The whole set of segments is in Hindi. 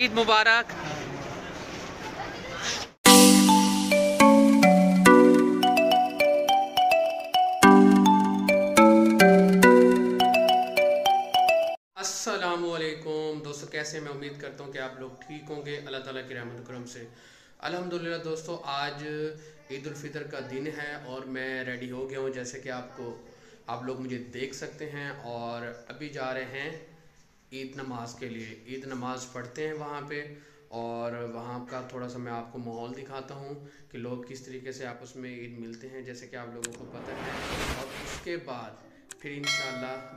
ईद मुबारक। दोस्तों, कैसे मैं उम्मीद करता हूँ कि आप लोग ठीक होंगे। अल्लाह ताला की रहमत करम से। अल्हम्दुलिल्लाह दोस्तों, आज ईद उल फितर का दिन है और मैं रेडी हो गया हूँ, जैसे कि आपको, आप लोग मुझे देख सकते हैं और अभी जा रहे हैं ईद नमाज़ के लिए। ईद नमाज़ पढ़ते हैं वहाँ पे और वहाँ का थोड़ा सा मैं आपको माहौल दिखाता हूँ कि लोग किस तरीके से आपस में ईद मिलते हैं जैसे कि आप लोगों को पता है। और उसके बाद फिर इन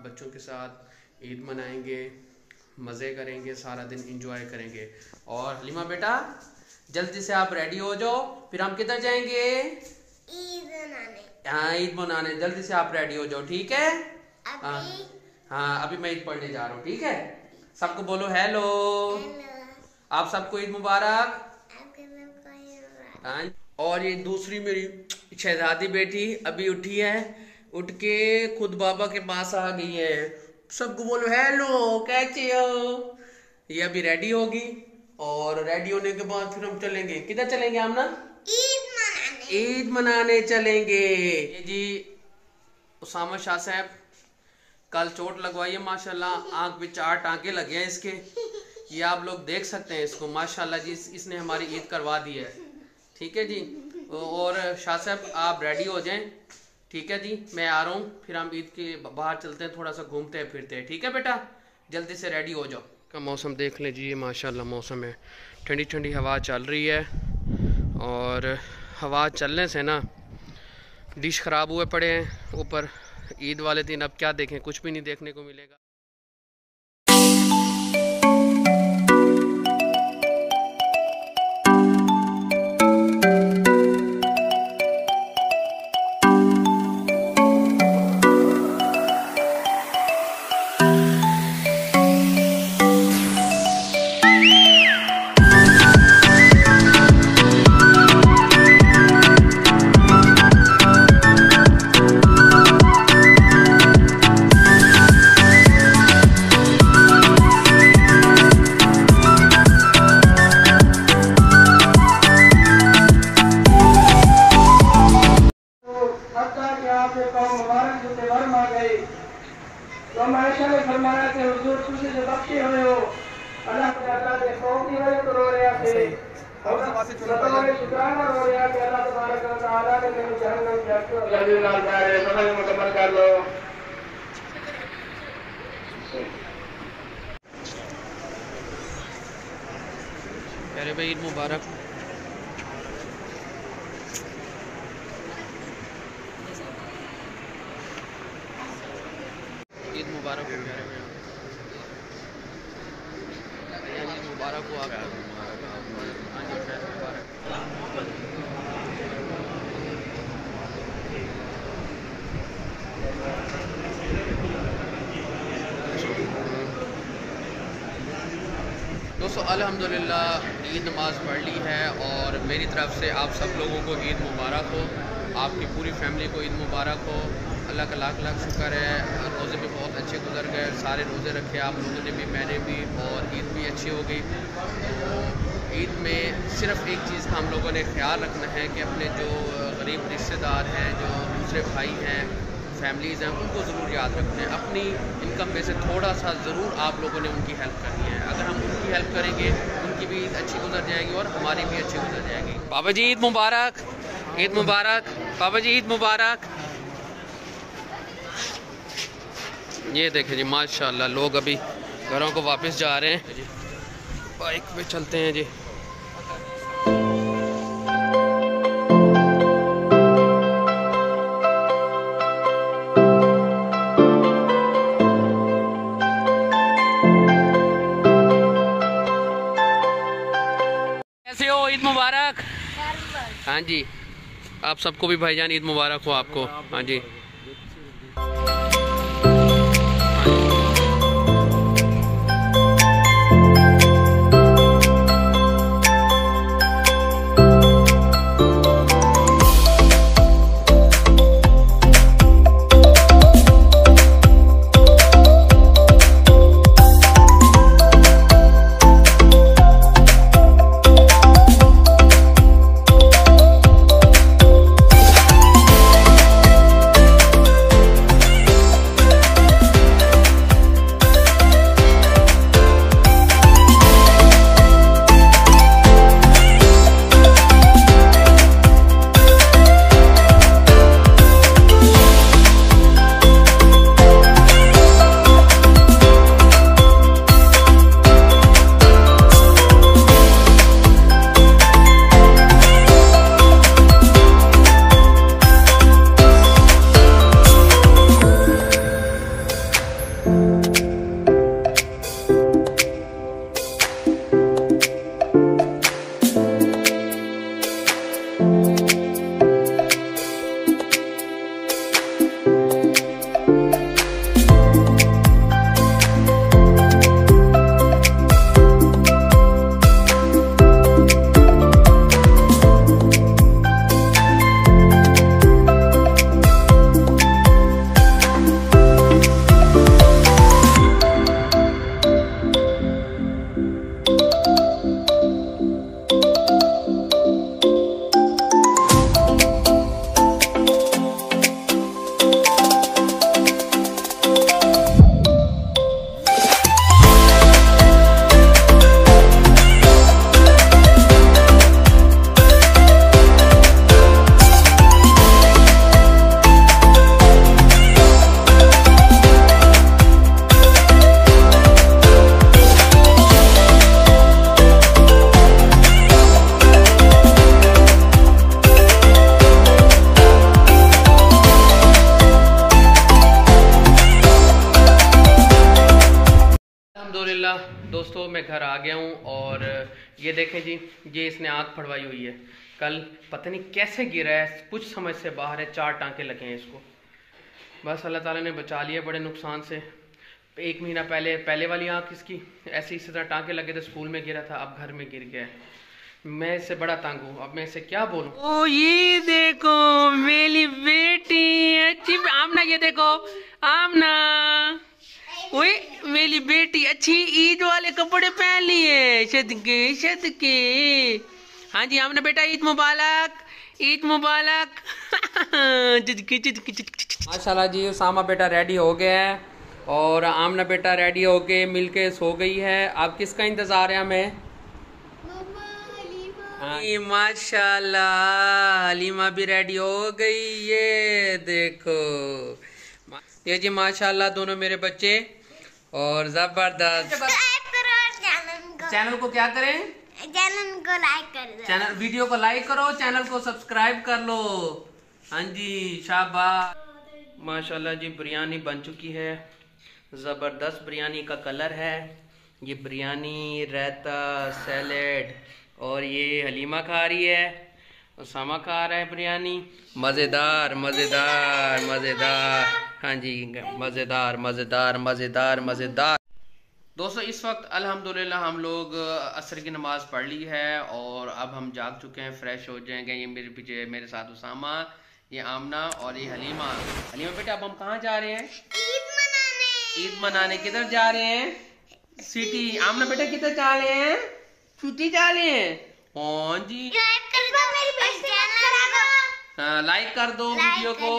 बच्चों के साथ ईद मनाएँगे मज़े करेंगे सारा दिन इंजॉय करेंगे। और हलीमा बेटा जल्दी से आप रेडी हो जाओ फिर हम किधर जाएँगे? ईद मनाने। हाँ ईद मनाने जल्दी से आप रेडी हो जाओ ठीक है? हाँ। हाँ अभी मैं ईद पढ़ने जा रहा हूँ ठीक है? सबको बोलो हेलो। आप सबको ईद मुबारक। हाँ और ये दूसरी मेरी शहजादी बेटी अभी उठी है उठ के खुद बाबा के पास आ गई है। सबको बोलो हेलो कैसे हो? ये अभी रेडी होगी और रेडी होने के बाद फिर हम चलेंगे। किधर चलेंगे हम ना ईद मनाने। ईद मनाने चलेंगे। जी उसामा शाह साहब कल चोट लगवाई है, माशाल्लाह। आँख पे चार टांके लगे हैं इसके। ये आप लोग देख सकते हैं इसको। माशाल्लाह जी इसने हमारी ईद करवा दी है। ठीक है जी? और शाह साहब, आप रेडी हो जाएँ? ठीक है जी, मैं आ रहा हूँ। फिर हम ईद के बाहर चलते हैं, थोड़ा सा घूमते हैं, फिरते हैं। ठीक है बेटा? जल्दी से रेडी हो जाओ। का मौसम देख लें जी, ये माशाल्लाह मौसम है। ठंडी ठंडी हवा चल रही है। और हवा चलने से ना, डिश ख़राब हुए पड़े हैं ऊपर। ईद वाले दिन अब क्या देखें? कुछ भी नहीं देखने को मिलेगा। तो ने फरमाया कि हुजूर तुझे जो बख्शे हुए हो अल्लाह ताला के कौम की वजह तो रो रहा थे और सतोरे शुक्राना रो रहा कि अल्लाह तबारक व तआला ने मेरे जहन्नम से हटो जल्दी नाल जा रहे समय मुकम्मल कर लो। अरे भाई ईद मुबारक ईद मुबारक हो, प्यारे ईद मुबारक हो हाँ दोस्तों, अल्हम्दुलिल्लाह, ईद नमाज़ पढ़ ली है और मेरी तरफ़ से आप सब लोगों को ईद मुबारक हो। आपकी पूरी फैमिली को ईद मुबारक हो। अल्लाह का लाख लाख शुक्र है। रोज़े भी बहुत अच्छे गुजर गए। सारे रोज़े रखे आप लोगों ने भी, मैंने भी और ईद भी अच्छी हो गई। तो ईद में सिर्फ़ एक चीज़ का हम लोगों ने ख्याल रखना है कि अपने जो गरीब रिश्तेदार हैं, जो दूसरे भाई हैं, फैमिलीज़ हैं, उनको ज़रूर याद रखना है। अपनी इनकम में से थोड़ा सा ज़रूर आप लोगों ने उनकी हेल्प करनी है। अगर हम उनकी हेल्प करेंगे, उनकी भी ईद अच्छी गुजर जाएगी और हमारी भी अच्छी गुजर जाएगी। बाबा जी, ईद मुबारक। ईद मुबारक। बाबा जी, ईद मुबारक। ये देखें जी माशाल्लाह लोग अभी घरों को वापस जा रहे हैं। बाइक पे चलते हैं जी। कैसे हो ईद मुबारक? हाँ जी आप सबको भी भाईजान ईद मुबारक हो आपको। हाँ जी। घर आ गया हूँ और ये देखें जी, ये इसने आँख फड़वाई हुई है। कल पता नहीं कैसे गिरा है, कुछ समझ से बाहर है, चार टांके लगे हैं इसको। बस अल्लाह ताला ने बचा लिया बड़े नुकसान से। एक महीना पहले पहले वाली आँख इसकी ऐसे इसी तरह टांके लगे थे, स्कूल में गिरा था, अब घर में गिर गया है। मैं इससे बड़ा तंग हूँ, अब मैं इसे क्या बोलूँ? ओ, ये देखो, मेरी बेटी, अच्छी, आमना, ये देखो, आमना। ओए मेरी बेटी अच्छी ईद वाले कपड़े पहन लिए सदके सदके हाँ जी आमना बेटा ईद मुबारक ईद मुबारक। माशाल्लाह जी उसामा बेटा रेडी हो गया है और आमना बेटा रेडी होके मिलके सो गई है। अब किसका इंतज़ार है हमें? हाँ, ये माशाल्लाह हलीमा भी रेडी हो गई ये देखो। ये जी माशाल्लाह दोनों मेरे बच्चे। और ज़बरदस्त। करो चैनल को क्या करें? चैनल को लाइक कर दो। चैनल वीडियो को लाइक करो चैनल को सब्सक्राइब कर लो। हाँ जी शाबाश। माशाल्लाह जी बिरयानी बन चुकी है। ज़बरदस्त बिरयानी का कलर है। ये बिरयानी रायता सैलेड और ये हलीमा खा रही है। उसामा खा रहा है बिरयानी। मज़ेदार मज़ेदार मज़ेदार। हाँ जी मज़ेदार मज़ेदार मज़ेदार मज़ेदार। दोस्तों इस वक्त अल्हम्दुलिल्लाह हम लोग असर की नमाज़ पढ़ ली है और अब हम जाग चुके हैं फ्रेश हो जाएँगे। ये मेरे पीछे मेरे साथ उसामा ये आमना और ये हलीमा। हलीमा बेटा अब हम कहाँ जा रहे हैं? ईद मनाने। ईद मनाने किधर जा रहे हैं? सिटी। आमना बेटा किधर जा रहे हैं? सिटी जा रहे हैं? हाँ जी लाइक कर दो मेरी बेटी चैनल को हाँ, लाइक कर दो वीडियो को।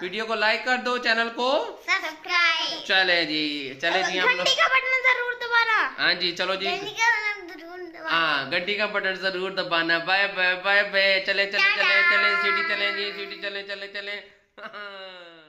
वीडियो को लाइक कर दो चैनल को। सब्सक्राइब चले जी चले जी हम लोग घंटी का बटन ज़रूर दबाना। हाँ जी चलो जी। घंटी का बटन ज़रूर दबाना। हाँ घंटी का बटन ज़रूर दबाना। Bye bye bye bye. चले चले चले चले सीटी चले जी सीटी चले चले चले।